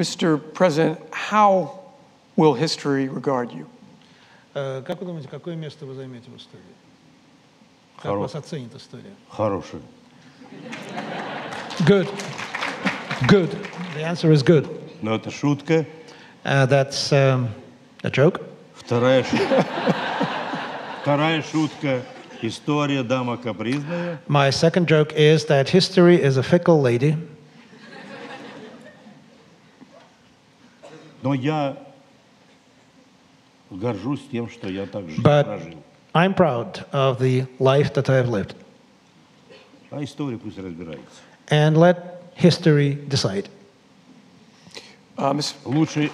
Mr. President, how will history regard you? Э, Как вы думаете, какое место вы займете в истории? Как Хоро- вас оценит история? Хороший. Good. Good. The answer is good. Но это шутка. Uh, that's um, a joke. Вторая шутка. Вторая шутка. История дама капризная. My second joke is that history is a fickle lady, Но я горжусь тем, что я так жизнь but прожил. I'm proud of the life that I've lived. А история пусть разбирается. And let history decide. Uh, Ms. Лучше,